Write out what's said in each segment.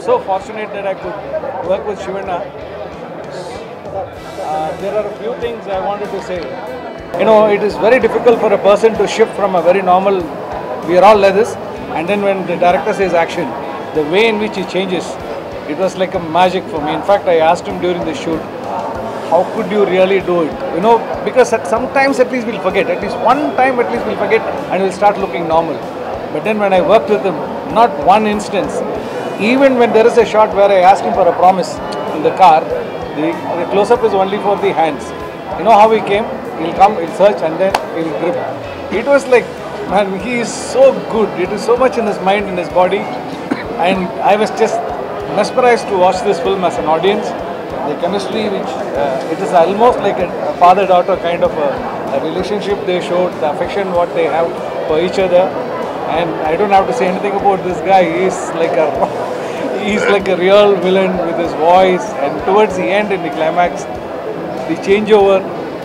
So fortunate that I could work with Shivanna. Uh, there are a few things I wanted to say. You know, it is very difficult for a person to shift from a very normal, we are all like this, and then when the director says action, the way in which he changes, it was like a magic for me. In fact, I asked him during the shoot, how could you really do it? You know, because at sometimes at least we'll forget, at least one time at least we'll forget and we'll start looking normal. But then when I worked with him, not one instance, even when there is a shot where I asked him for a promise in the car, the, the close up is only for the hands. You know how he came? He'll come, he'll search, and then he'll grip. It was like, man, he is so good. It is so much in his mind, in his body. And I was just mesmerized to watch this film as an audience. The chemistry, which uh, it is almost like a, a father daughter kind of a, a relationship they showed, the affection what they have for each other. And I don't have to say anything about this guy. He's like a he's like a real villain with his voice. And towards the end, in the climax, the changeover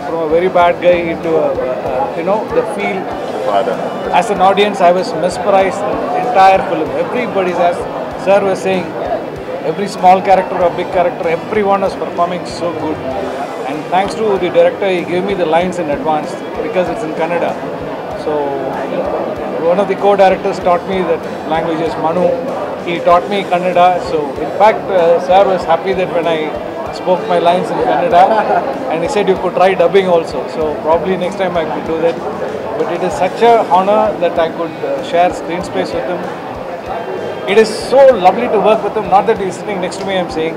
from a very bad guy into a, uh, you know the feel. Father. As an audience, I was mesmerized the entire film. Everybody's as Sir was saying, every small character or big character, everyone was performing so good. And thanks to the director, he gave me the lines in advance because it's in Kannada. So one of the co-directors taught me that language is Manu. He taught me Kannada. So in fact, uh, Sir was happy that when I spoke my lines in Kannada, and he said you could try dubbing also. So probably next time I could do that. But it is such a honor that I could uh, share screen space with him. It is so lovely to work with him. Not that he's sitting next to me, I'm saying.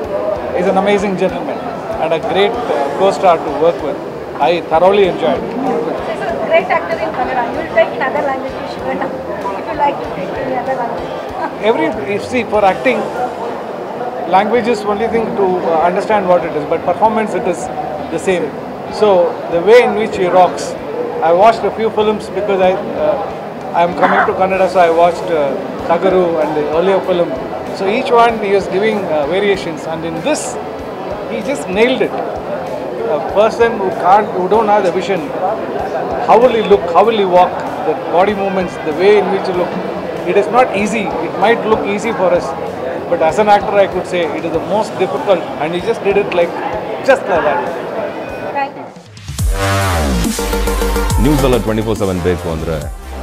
He's an amazing gentleman and a great uh, co-star to work with. I thoroughly enjoyed great actor in Kannada. You will take in other languages, Shivanna, if you like to take any other language. Every, see, for acting, language is only thing to uh, understand what it is, but performance it is the same. So the way in which he rocks, I watched a few films because I uh, I'm coming to Kannada, so I watched uh, and the earlier film. So each one he was giving uh, variations, and in this, he just nailed it. A person who can't, who don't have the vision, how will he look, how will he walk, the body movements, the way in which he look. It is not easy. It might look easy for us, but as an actor, I could say it is the most difficult, and he just did it like just like that. Thank you. News ಎಲ್ಲ twenty four seven ಬೇಕು ಅಂದರೆ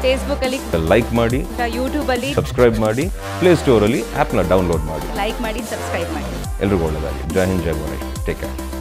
ಫೇಸ್ಬುಕ್ಕಲ್ಲಿ like ಮಾಡಿ ಯೂಟ್ಯೂಬಲ್ಲಿ subscribe ಮಾಡಿ ಪ್ಲೇಸ್ಟೋರಲ್ಲಿ ಆ್ಯಪ್ನ download ಮಾಡಿ like ಮಾಡಿ ಸಬ್ಸ್ಕ್ರೈಬ್ ಮಾಡಿ ಎಲ್ರಿಗೂ ಒಳ್ಳೆಯದಾಗಿ ಜೈ ಹಿಂದ್ ಜೈ ಗಣೇಶ್ ಟೇಕ್ ಕೇರ್